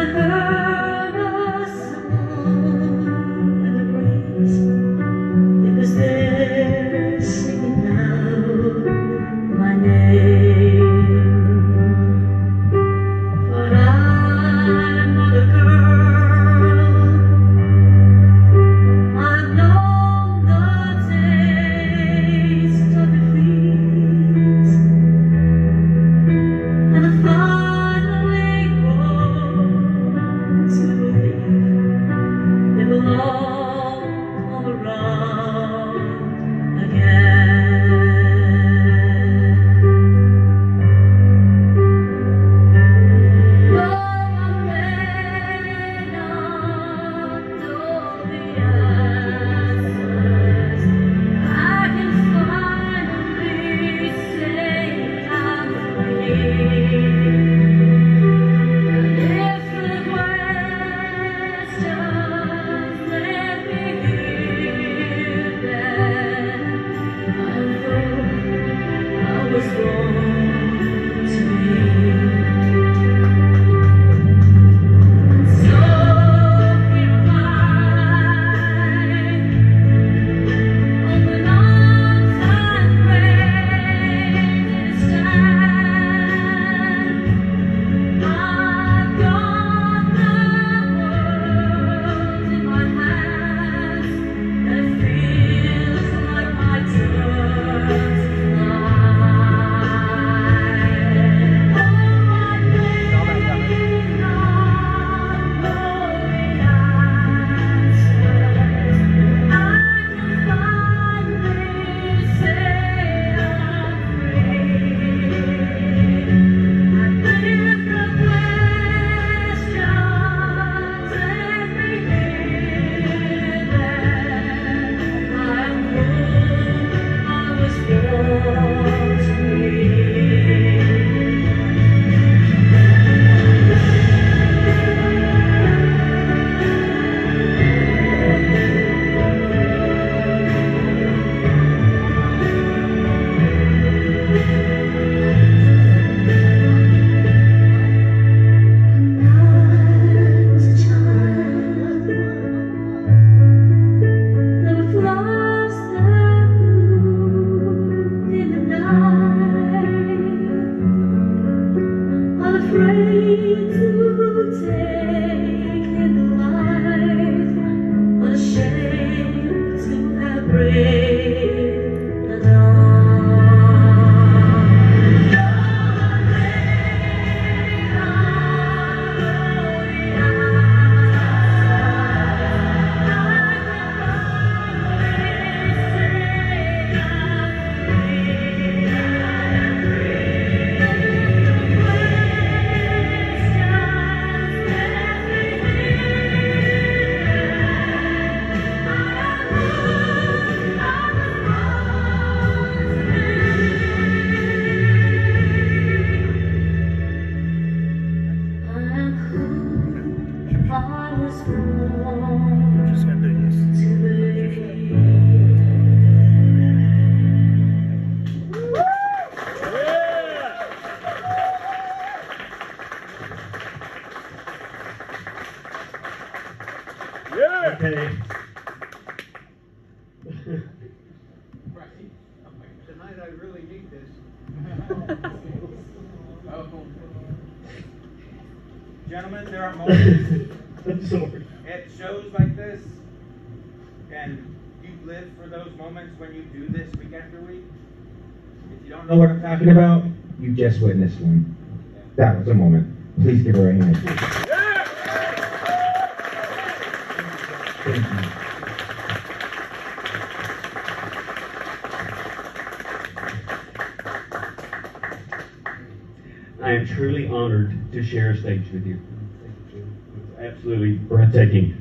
river praise. Gentlemen, there are moments at shows like this, and you live for those moments when you do this week after week. If you don't know what I'm talking about, you just witnessed one. That was a moment. Please give her a hand. I am truly honored to share a stage with you. It's absolutely breathtaking.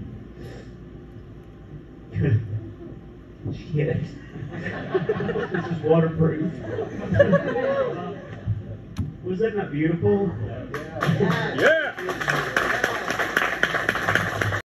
Shit. this is waterproof. Was that not beautiful? Yeah.